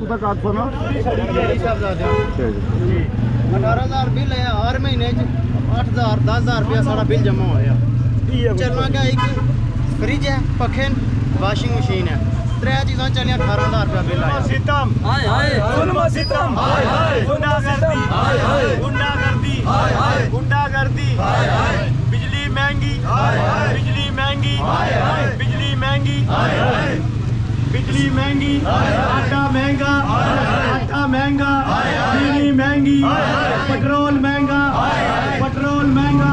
ਉਹਦਾ ਕਾਟ ਫੋਨ अठारह हजार बिल है हर महीने च अठ हजार दस हजार रुपया सारा बिल जमा होया चलना क्या एक फ्रिज है पखे वाशिंग मशीन है त्रै चीज़ां चलियां अठारह हजार रुपया बिल आया सितम हाय हाय जुल्म सितम हाय हाय गुंडागर्दी हाय हाय बिजली महँगी, आटा महँगा आटा महँगा बिजली महँगी, पेट्रोल महँगा पेट्रोल महँगा,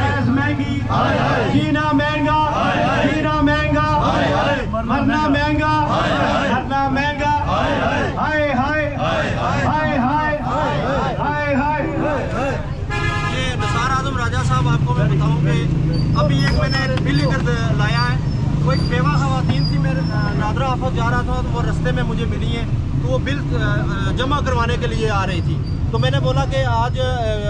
गैस महँगी, जीना महँगा जीना महँगा, मरना महँगा मरना महँगा, हाय हाय हाय हाय हाय हाय। ये आज़म राजा साहब, आपको मैं बताऊँ कि अभी एक मैंने बिल कर लाया है एक बेवा खातन मेरे आफत जा रहा था तो वो रास्ते में मुझे मिली है। तो वो बिल जमा करवाने के लिए आ रही थी। तो मैंने बोला कि आज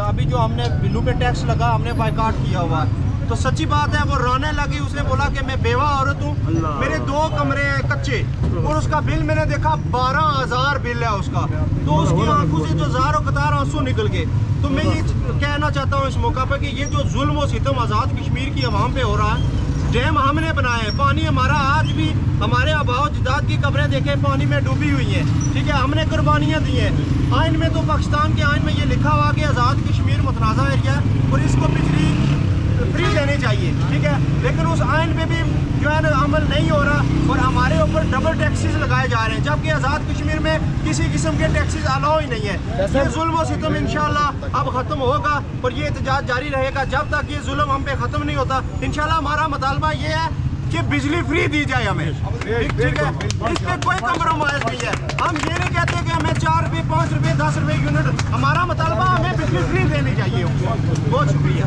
अभी जो हमने बिल्लू पे टैक्स लगा हमने बाइकाट किया हुआ है। तो सच्ची बात है वो रोने लगी। उसने बोला कि मैं बेवा औरत हूँ। मेरे दो कमरे हैं कच्चे और उसका बिल मैंने देखा बारह हज़ार बिल है उसका। तो उसकी आँखों से जो जारो कतार आँसू निकल गए। तो मैं ये कहना चाहता हूँ इस मौका पर कि ये जो जुल्म और सितम आज़ाद कश्मीर की आवाम पे हो रहा है डैम हमने बनाए हैं। पानी हमारा आज भी हमारे अभाव जिदाद की कब्रें देखे पानी में डूबी हुई हैं। ठीक है, हमने कुर्बानियाँ दी हैं। आइन में तो पाकिस्तान के आइन में ये लिखा हुआ कि आज़ाद कश्मीर मतनाज़ा एरिया और इसको बिजली फ्री देनी चाहिए। ठीक है, लेकिन उस आइन में भी नहीं हो रहा और हमारे ऊपर डबल टैक्सेस लगाए जा रहे हैं। जबकि आज़ाद कश्मीर में किसी किस्म के टैक्सेस अलाउ ही नहीं है। ये जुल्म सितम इंशाल्लाह अब ख़त्म होगा और ये एहतजाज जारी रहेगा। जब तक ये जुल्म हम पे ख़त्म नहीं होता इंशाल्लाह हमारा मुतालबा ये है कि बिजली फ्री दी जाए हमें। ठीक है? इस पे कोई कम्प्रोमाइज नहीं है। हम ये नहीं कहते कि हमें चार रुपये पाँच रुपये दस रुपये यूनिट हमारा मुतालबा हमें बिजली फ्री देनी चाहिए। बहुत शुक्रिया।